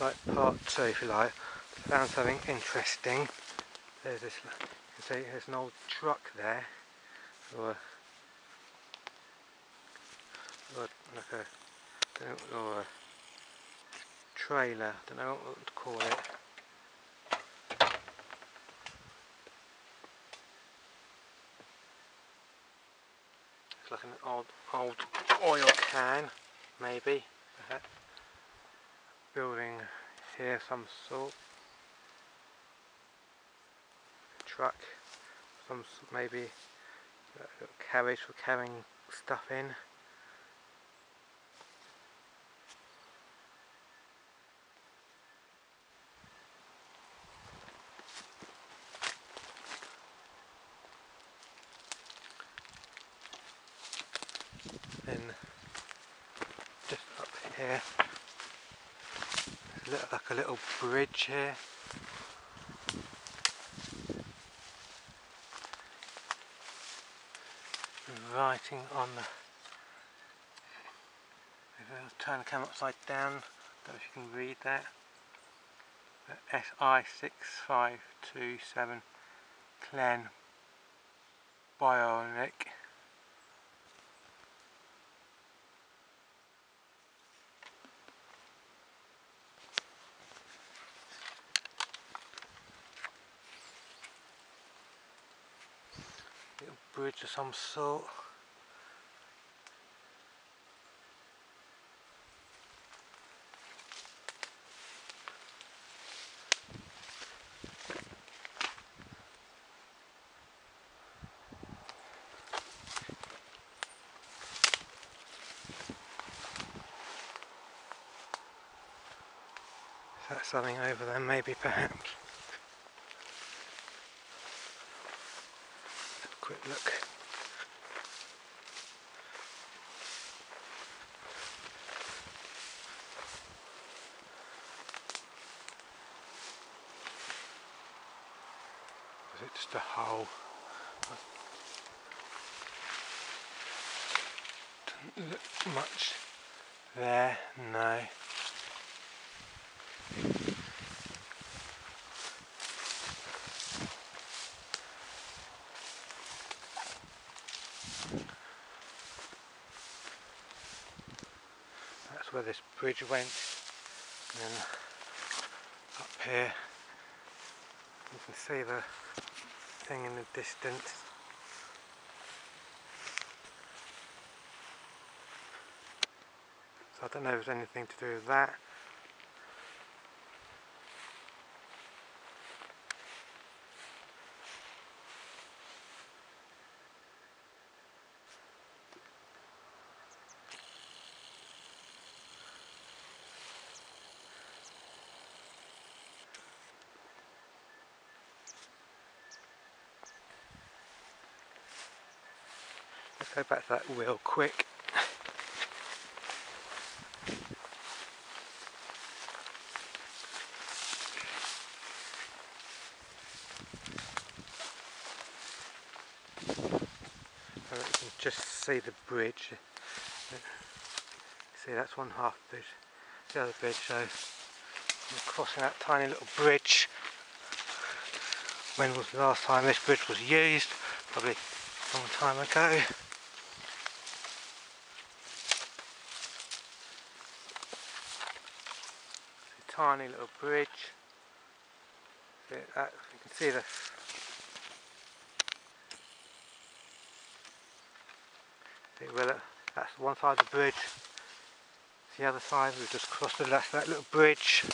like part two if you like. Found something interesting. There's this, you can see there's an old truck there, or, or like a, or a trailer, I don't know what to call it. It's like an old, old oil can, maybe. perhaps. Building here some sort. Truck, some maybe a carriage for carrying stuff in. Then just up here, little, like a little bridge here. Writing on the. If I turn the camera upside down, don't know if you can read that. SI six five two seven Clen Bionic. Little bridge of some sort. Is that something over there maybe perhaps? Have a quick look. Is it just a hole? Doesn't look much there, no. That's where this bridge went. And then up here you can see the thing in the distance. So I don't know if there's anything to do with that. Let's go back to that wheel quick. You can just see the bridge. See that's one half bridge. The other bridge so we're crossing that tiny little bridge. When was the last time this bridge was used? Probably a long time ago. It's a tiny little bridge. That, you can see the where that, uh, that's one side of the bridge. It's The other side we've just crossed that little bridge.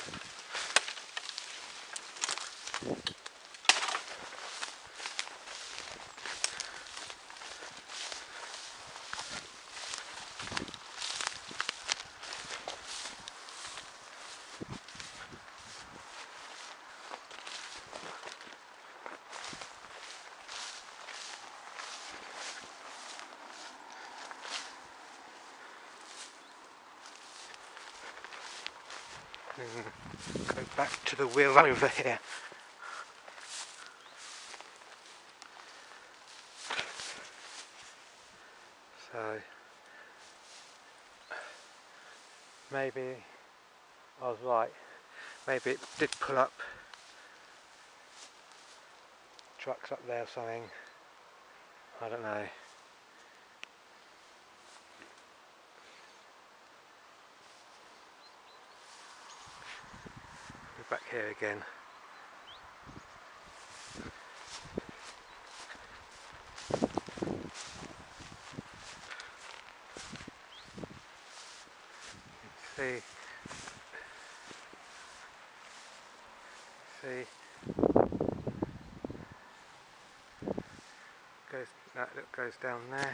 Go back to the wheel over here. So maybe I was right. maybe it did pull up trucks up there or something. I don't know. Back here again. see. See. Goes that goes down there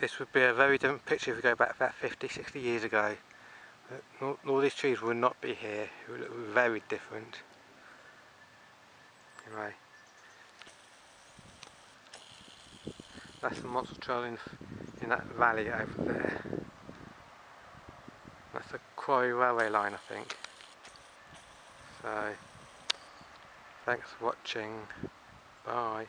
this would be a very different picture if we go back about 50 60 years ago uh, all, all these trees would not be here it would look very different anyway That's the Monsal trail in, in that valley over there. That's the Quarry Railway line I think. So, thanks for watching. Bye.